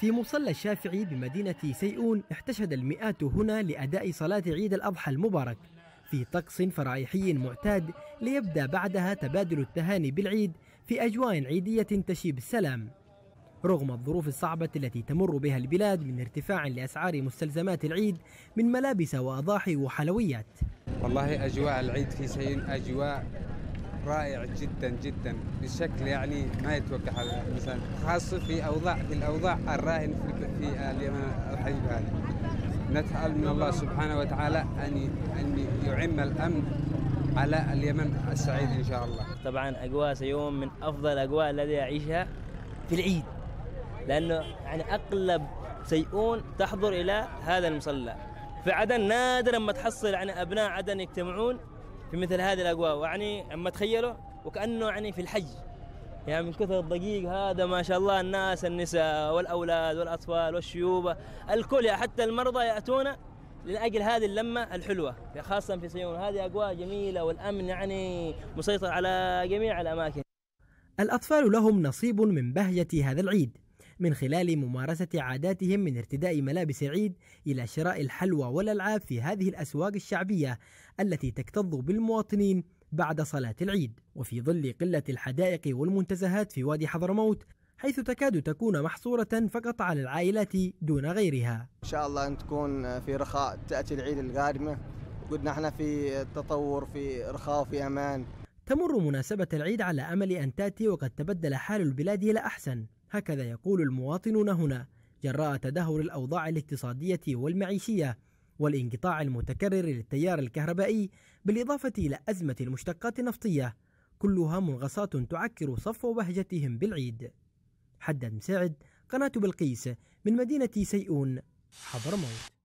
في مصلى الشافعي بمدينة سيئون احتشد المئات هنا لأداء صلاة عيد الأضحى المبارك في طقس فرايحي معتاد ليبدأ بعدها تبادل التهاني بالعيد في أجواء عيدية تشيب السلام. رغم الظروف الصعبة التي تمر بها البلاد من ارتفاع لأسعار مستلزمات العيد من ملابس وأضاحي وحلويات. والله أجواء العيد في سيئون أجواء رائع جدا جدا. بشكل يعني ما يتوقع مثلا خاصة في أوضاع في الأوضاع الراهن في, في اليمن الحبيب هذه نسأل من الله سبحانه وتعالى أن أن يعم الأمن على اليمن السعيد إن شاء الله. طبعا أجواء سيوم من أفضل الأجواء التي أعيشها في العيد. لأنه يعني أغلب سيئون تحضر إلى هذا المصلى. في عدن نادرا ما تحصل يعني أبناء عدن يجتمعون. في مثل هذه الاجواء يعني أما تخيلوا وكأنه يعني في الحج يعني من كثر الضجيج هذا ما شاء الله الناس النساء والأولاد والأطفال والشيوب. الكل حتى المرضى يأتون لأجل هذه اللمة الحلوة. خاصة في صيون. هذه اجواء جميلة والأمن يعني مسيطر على جميع الأماكن. الأطفال لهم نصيب من بهجة هذا العيد. من خلال ممارسة عاداتهم من ارتداء ملابس العيد إلى شراء الحلوى والألعاب في هذه الأسواق الشعبية التي تكتظ بالمواطنين بعد صلاة العيد. وفي ظل قلة الحدائق والمنتزهات في وادي حضرموت حيث تكاد تكون محصورة فقط على العائلات دون غيرها. إن شاء الله أن تكون في رخاء تأتي العيد القادمة. قلنا إحنا في تطور في رخاء وفي أمان. تمر مناسبة العيد على أمل أن تأتي وقد تبدل حال البلاد إلى أحسن. هكذا يقول المواطنون هنا جراء تدهور الأوضاع الاقتصادية والمعيشية والانقطاع المتكرر للتيار الكهربائي بالإضافة إلى أزمة المشتقات النفطية. كلها منغصات تعكر صفو بهجتهم بالعيد. حدد مساعد قناة بلقيس من مدينة سيئون حضرموت.